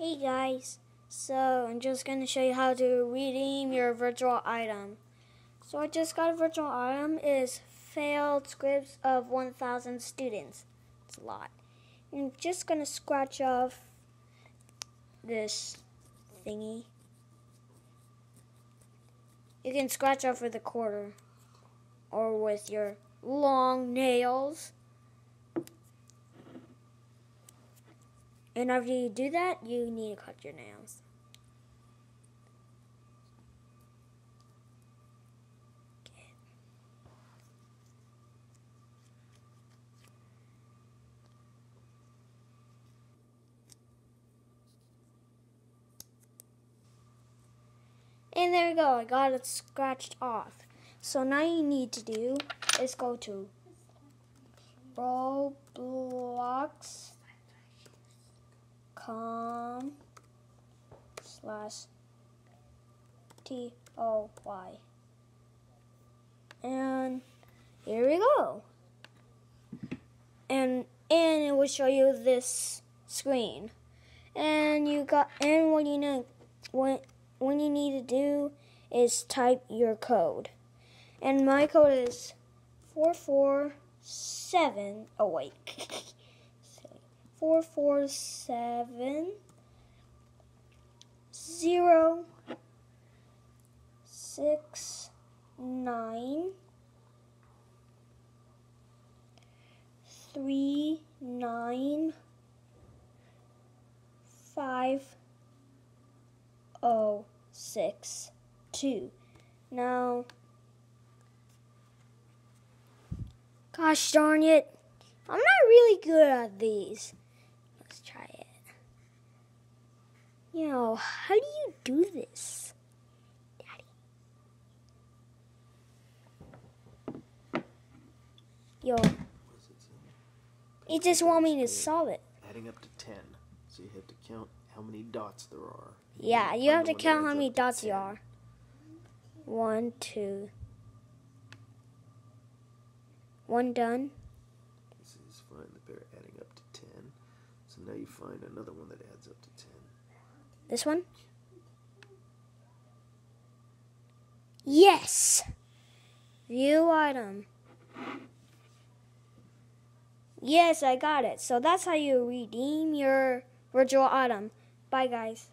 Hey guys, so I'm just going to show you how to redeem your virtual item. So I just got a virtual item is failed scripts of 1,000 students. It's a lot. I'm just going to scratch off this thingy. You can scratch off with a quarter or with your long nails. And after you do that, you need to cut your nails. And there we go, I got it scratched off. So now you need to do is go to Roblox com slash T O Y. And here we go. And and it will show you this screen. And you got and what you know what what you need to do is type your code. And my code is four four seven oh wait. four four seven zero six nine three nine five oh six two. Now gosh darn it. I'm not really good at these. You know, how do you do this? Daddy. Yo. He just want me to solve it. Adding up to 10. So you have to count how many dots there are. Yeah, you have to count how many dots there are. One, two. One done. This is fine. They're adding up to 10. So now you find another one that adds up to 10. This one? Yes! View item. Yes, I got it. So that's how you redeem your virtual item. Bye, guys.